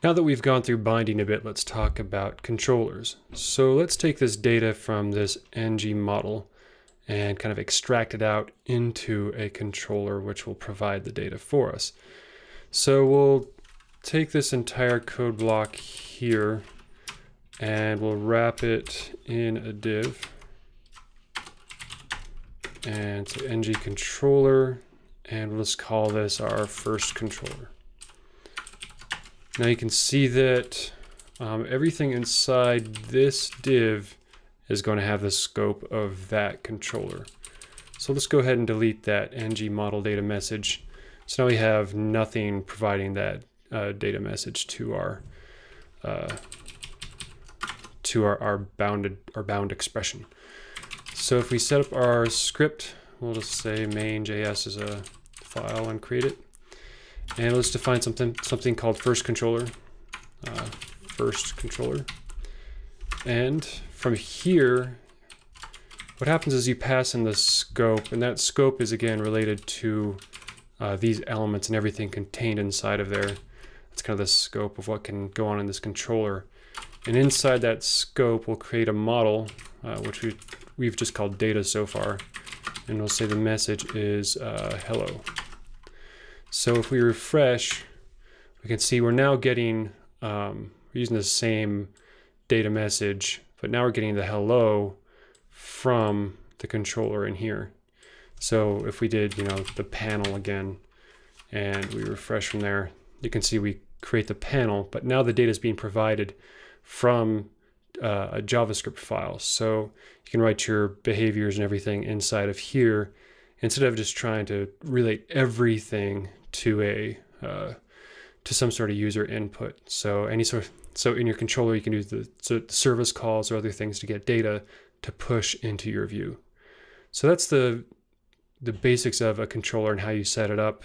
Now that we've gone through binding a bit, let's talk about controllers. So let's take this data from this ng model and kind of extract it out into a controller which will provide the data for us. So we'll take this entire code block here and we'll wrap it in a div and so ng controller and we'll just call this our first controller. Now you can see that um, everything inside this div is going to have the scope of that controller. So let's go ahead and delete that ng model data message. So now we have nothing providing that uh, data message to our uh, to our, our bounded our bound expression. So if we set up our script, we'll just say main.js is a file and create it. And let's define something something called first controller. Uh, first controller. And from here, what happens is you pass in the scope, and that scope is again related to uh, these elements and everything contained inside of there. That's kind of the scope of what can go on in this controller. And inside that scope, we'll create a model, uh, which we, we've just called data so far. And we'll say the message is uh, hello. So if we refresh, we can see we're now getting, um, we're using the same data message, but now we're getting the hello from the controller in here. So if we did, you know, the panel again, and we refresh from there, you can see we create the panel, but now the data is being provided from uh, a JavaScript file. So you can write your behaviors and everything inside of here instead of just trying to relate everything to a uh, to some sort of user input. So any sort of, so in your controller you can use the, the service calls or other things to get data to push into your view. So that's the the basics of a controller and how you set it up.